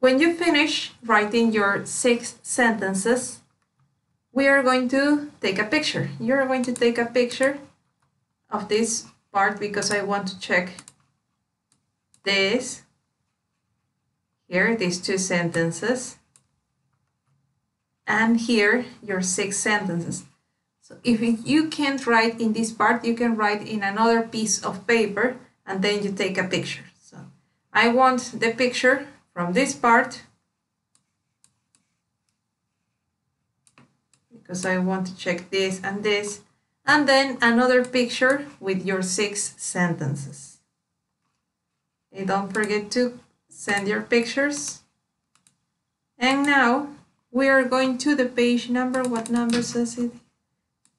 When you finish writing your six sentences, we are going to take a picture. You're going to take a picture of this part because I want to check this here, these two sentences, and here your six sentences. So if you can't write in this part, you can write in another piece of paper and then you take a picture. So I want the picture from this part because I want to check this and this and then another picture with your six sentences. And don't forget to send your pictures. And now we are going to the page number. What number says it? it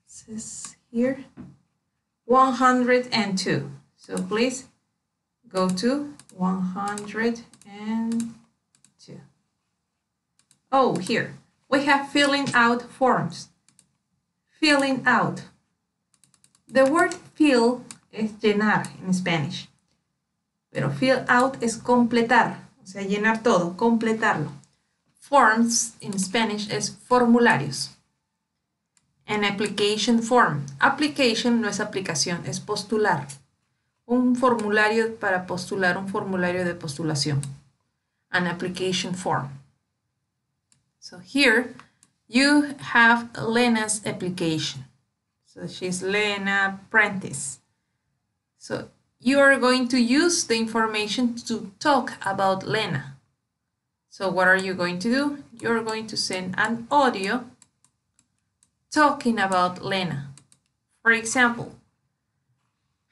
says here 102. So please go to 102. Oh, here we have filling out forms. Filling out. The word fill es llenar en Spanish. Pero fill out es completar, o sea, llenar todo, completarlo. Forms in Spanish es formularios. An application form. Application no es aplicación, es postular. Un formulario para postular, un formulario de postulación. An application form. So here you have Lena's application. So she's Lena Prentice. So you are going to use the information to talk about Lena. So what are you going to do? You're going to send an audio talking about Lena. For example,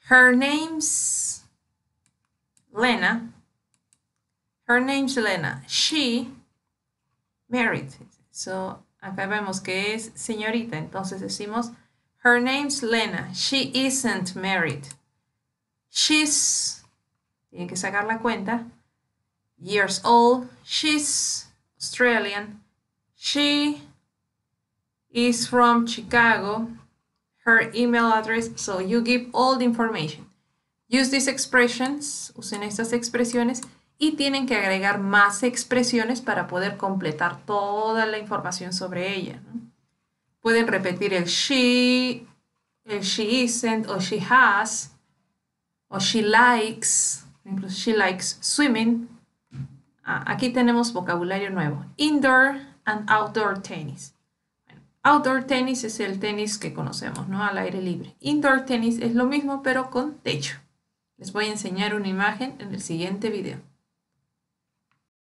her name's Lena. Her name's Lena. She married. So acá vemos que es señorita. Entonces decimos Her name's Lena. She isn't married. She's, tienen que sacar la cuenta, years old. She's Australian. She is from Chicago. Her email address. So you give all the information. Use these expressions. Usen estas expresiones y tienen que agregar más expresiones para poder completar toda la información sobre ella. Pueden repetir el she, el she isn't, o she has, o she likes. Ejemplo, she likes swimming. Ah, aquí tenemos vocabulario nuevo. Indoor and outdoor tennis. Outdoor tennis es el tenis que conocemos, ¿no? Al aire libre. Indoor tennis es lo mismo, pero con techo. Les voy a enseñar una imagen en el siguiente video.